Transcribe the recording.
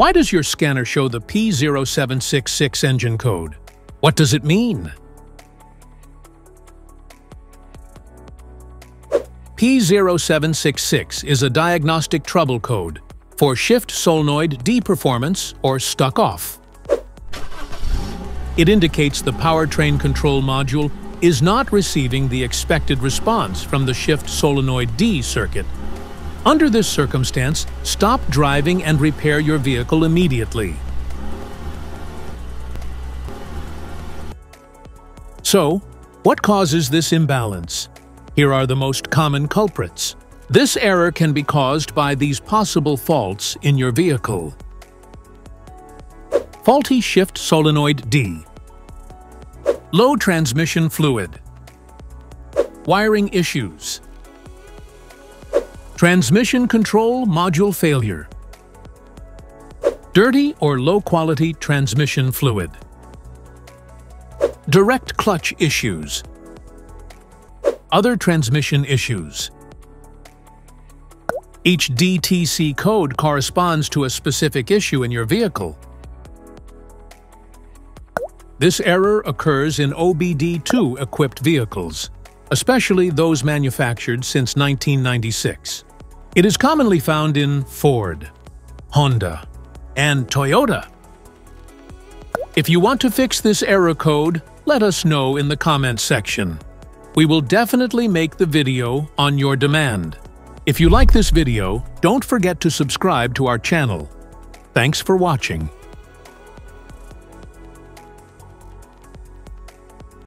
Why does your scanner show the P0766 engine code? What does it mean? P0766 is a diagnostic trouble code for shift solenoid D performance or stuck off. It indicates the powertrain control module is not receiving the expected response from the shift solenoid D circuit. Under this circumstance, stop driving and repair your vehicle immediately. So, what causes this imbalance? Here are the most common culprits. This error can be caused by these possible faults in your vehicle. Faulty shift solenoid D Low transmission fluid. Wiring issues. Transmission control module failure. Dirty or low-quality transmission fluid. Direct clutch issues. Other transmission issues. Each DTC code corresponds to a specific issue in your vehicle. This error occurs in OBD2 equipped vehicles, especially those manufactured since 1996. It is commonly found in Ford, Honda, and Toyota. If you want to fix this error code, let us know in the comments section. We will definitely make the video on your demand. If you like this video, don't forget to subscribe to our channel. Thanks for watching.